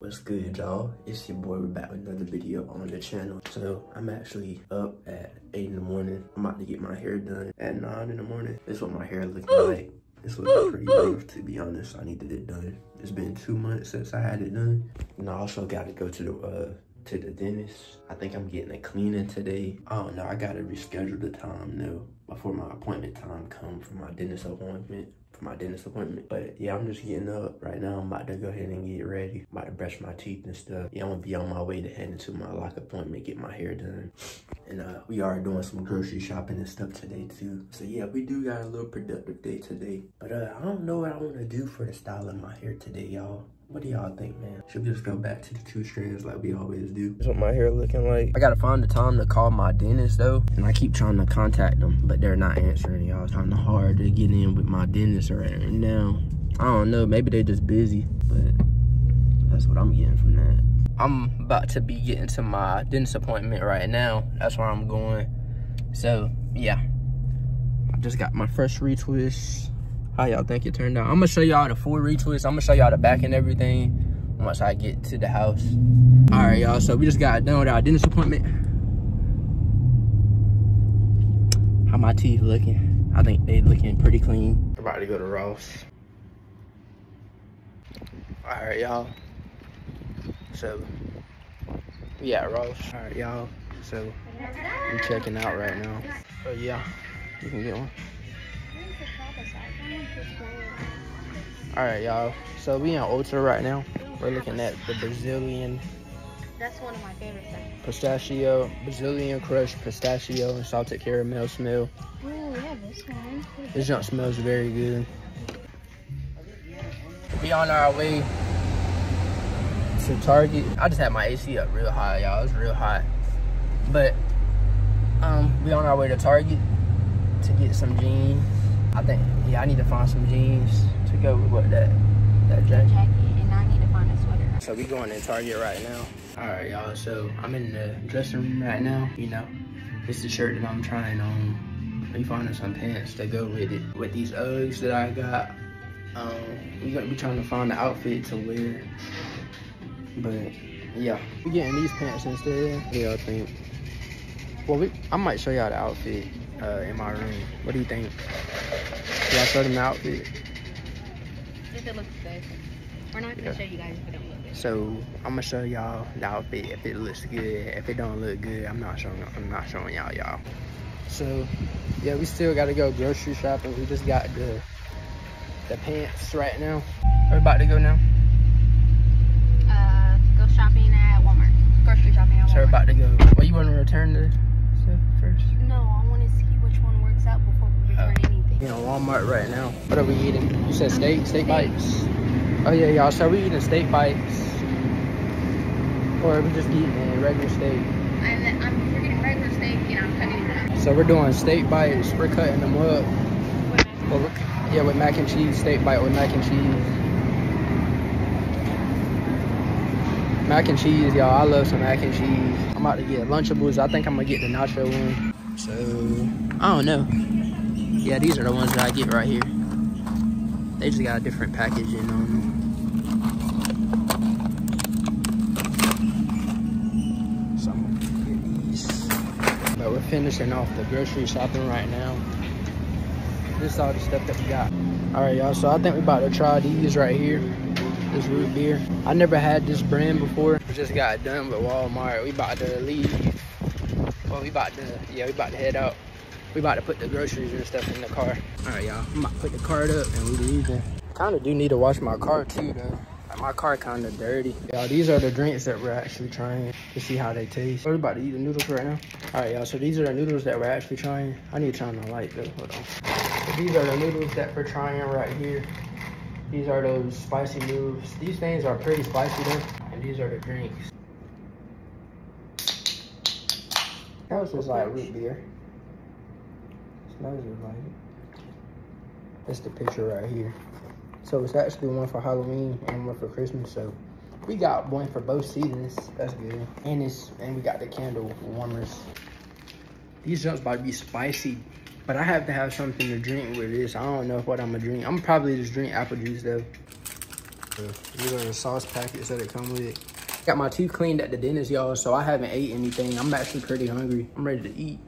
What's good, y'all? It's your boy. We're back with another video on the channel. So I'm actually up at 8 in the morning. I'm about to get my hair done at 9 in the morning. This is what my hair looking like. This looks pretty rough, to be honest. I needed it done. It's been two months since I had it done. And I also got to go to the uh, to the dentist. I think I'm getting a cleaning today. I don't know. I got to reschedule the time though before my appointment time come for my dentist appointment for my dentist appointment. But yeah, I'm just getting up right now. I'm about to go ahead and get ready. I'm about to brush my teeth and stuff. Yeah, I'm gonna be on my way to head into my loc appointment, get my hair done. And uh, we are doing some grocery shopping and stuff today too. So yeah, we do got a little productive day today. But uh, I don't know what I wanna do for the style of my hair today, y'all. What do y'all think, man? Should we just go back to the two strands like we always do? That's what my hair looking like. I gotta find the time to call my dentist though. And I keep trying to contact them, but they're not answering. Y'all it's kind of hard to get in with my dentist right now. I don't know, maybe they're just busy, but that's what I'm getting from that. I'm about to be getting to my dentist appointment right now. That's where I'm going. So, yeah. I just got my fresh retwist how y'all think it turned out. I'm gonna show y'all the full retwist. I'm gonna show y'all the back and everything once I get to the house. All right, y'all, so we just got done with our dentist appointment. How my teeth looking? I think they looking pretty clean. About to go to Ross. All right, y'all. So, we at Ross. All right, y'all. So, we checking out right now. So, yeah, you can get one. All right, y'all. So we in Ulta right now. We're looking at the Brazilian. That's one of my favorite things. Pistachio, Brazilian crushed pistachio and salted caramel smell. Ooh, yeah, this one. This junk smells very good. We on our way to Target. I just had my AC up real high, y'all. It's real hot. But um, we on our way to Target to get some jeans. I think, yeah, I need to find some jeans to go with what that that jacket. jacket. And I need to find a sweater. So we going in Target right now. All right, y'all. So I'm in the dressing room right now. You know, it's the shirt that I'm trying on. We finding some pants to go with it. With these Uggs that I got, um, we gonna be trying to find the outfit to wear. But yeah, we getting these pants instead. What do y'all think? Well, we, I might show y'all the outfit uh, in my room. What do you think? Should I show them the outfit? If it looks good. We're not gonna Yeah. show you guys if it don't look good. So I'm gonna show y'all the outfit if it looks good. If it don't look good, I'm not showing. I'm not showing y'all, y'all. So yeah, we still gotta go grocery shopping. We just got the the pants right now. We're about to go now. Uh, go shopping at Walmart. Grocery shopping at So we're about to go. Well, you want to return the stuff first? No, I want to see which one works out before we return. You know, Walmart right now. What are we eating? You said steak, steak bites. Oh yeah, y'all. So we eating steak bites, or we just eating a regular steak. And then I'm we're getting regular steak and I'm cutting it up. So we're doing steak bites. We're cutting them up. Well, we're- yeah, with mac and cheese, steak bite with mac and cheese. Mac and cheese, y'all. I love some mac and cheese. I'm about to get Lunchables. I think I'm gonna get the nacho one. So I don't know. Yeah, these are the ones that I get right here. They just got a different packaging on them. So I'm gonna get these. But we're finishing off the grocery shopping right now. This is all the stuff that we got. All right, y'all. So I think we're about to try these right here. This root beer. I never had this brand before. We just got done with Walmart. We about to leave. Well, we about to, yeah, we about to head out. We about to put the groceries and stuff in the car. All right, y'all. I'm about to put the cart up and we leaving. Kind of do need to wash my car too, though. Like, my car kind of dirty. Y'all, these are the drinks that we're actually trying to see how they taste. We're about to eat the noodles right now. All right, y'all. So these are the noodles that we're actually trying. I need to turn on the light though. Hold on. So these are the noodles that we're trying right here. These are those spicy noodles. These things are pretty spicy though. And these are the drinks. That was just like root beer. Smells just like. That's the picture right here. So it's actually one for Halloween and one for Christmas. So we got one for both seasons. That's good. And it's and we got the candle warmers. These jumps about to be spicy, but I have to have something to drink with this. I don't know what I'm gonna drink. I'm probably just drink apple juice though. These are the sauce packets that it come with. Got my teeth cleaned at the dentist, y'all, so I haven't ate anything. I'm actually pretty hungry. I'm ready to eat.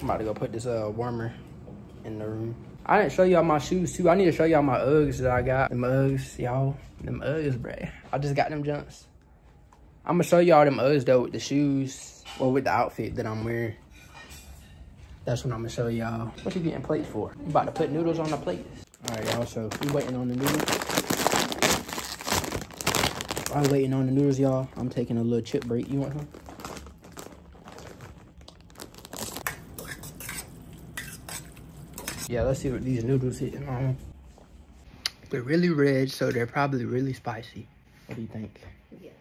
I'm about to go put this uh warmer in the room. I didn't show y'all my shoes too. I need to show y'all my Uggs that I got. Them Uggs, y'all. Them Uggs, bruh. I just got them jumps. I'm gonna show y'all them Uggs though with the shoes or with the outfit that I'm wearing. That's what I'm gonna show y'all. What you getting plates for? You about to put noodles on the plates. All right, y'all, so we waiting on the noodles. While waiting on the noodles, y'all, I'm taking a little chip break. You want some? Yeah, let's see what these noodles hitting on. They're really red, so they're probably really spicy. What do you think? Yes.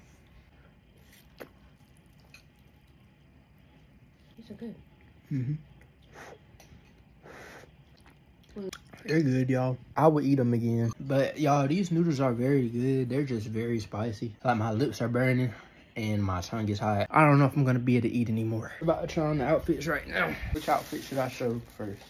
These are good. Mm-hmm. They're good, y'all. I would eat them again. But, y'all, these noodles are very good. They're just very spicy. Like, my lips are burning and my tongue is hot. I don't know if I'm going to be able to eat anymore. We're about to try on the outfits right now. Which outfit should I show first?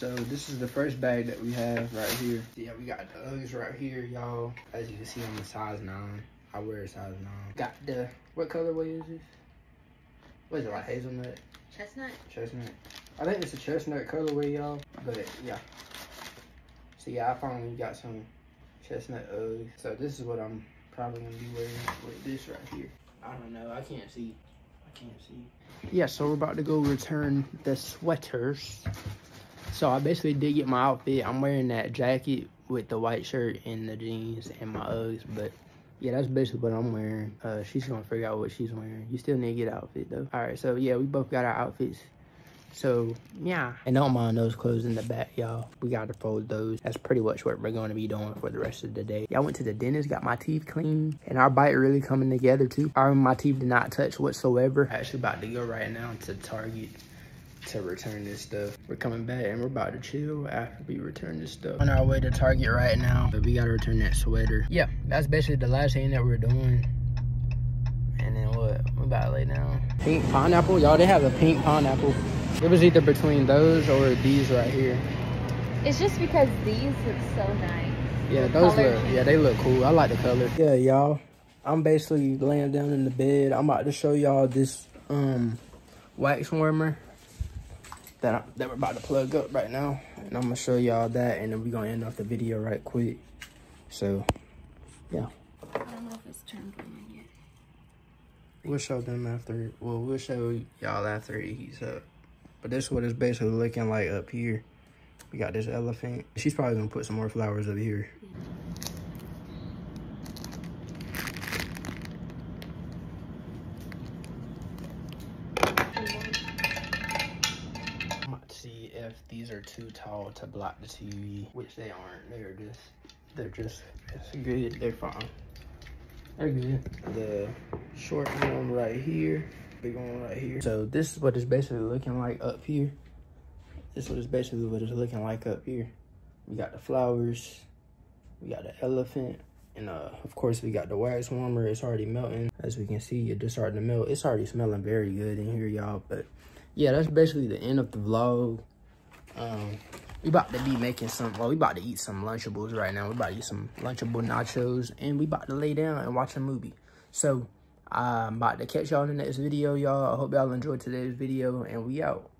So, this is the first bag that we have right here. Yeah, we got the Uggs right here, y'all. As you can see, I'm a size 9. I wear a size 9. Got the... What colorway is this? What is it, like hazelnut? Chestnut? Chestnut. I think it's a chestnut colorway, y'all. But yeah. So yeah, I finally got some chestnut Uggs. So this is what I'm probably gonna be wearing with this right here. I don't know. I can't see. I can't see. Yeah, so we're about to go return the sweaters. So I basically did get my outfit. I'm wearing that jacket with the white shirt and the jeans and my Uggs, but yeah, that's basically what I'm wearing. Uh, she's gonna figure out what she's wearing. You still need to get an outfit though. All right, so yeah, we both got our outfits. So yeah, and don't mind those clothes in the back, y'all. We gotta fold those. That's pretty much what we're gonna be doing for the rest of the day. Y'all went to the dentist, got my teeth cleaned, and our bite really coming together too. Our my teeth did not touch whatsoever. Actually about to go right now to Target to return this stuff. We're coming back and we're about to chill after we return this stuff. On our way to Target right now, but we gotta return that sweater. Yeah, that's basically the last thing that we're doing. And then what? We're about to lay down. Pink pineapple, y'all. They have a pink pineapple. It was either between those or these right here. It's just because these look so nice. Yeah, The those look. change. Yeah, they look cool. I like the color. Yeah, y'all. I'm basically laying down in the bed. I'm about to show y'all this um wax warmer that I, that we're about to plug up right now, and I'm gonna show y'all that, and then we're gonna end off the video right quick. So, yeah, I don't know if it's turned on yet. we'll show them after. Well, we'll show y'all after it heats up. But this is what it's basically looking like up here. We got this elephant. She's probably gonna put some more flowers up here about to see if are too tall to block the TV, which they aren't. They're just, they're just, good. They're fine. They're good. The short one right here, big one right here. So this is what it's basically looking like up here. This is what it's basically what it's looking like up here. We got the flowers, we got the elephant, and uh, of course we got the wax warmer. It's already melting. As we can see, it just starting to melt. It's already smelling very good in here, y'all. But yeah, that's basically the end of the vlog. Um, we about to be making some, well, we about to eat some Lunchables right now. We about to eat some Lunchable nachos, and we about to lay down and watch a movie. So, I'm about to catch y'all in the next video, y'all. I hope y'all enjoyed today's video, and we out.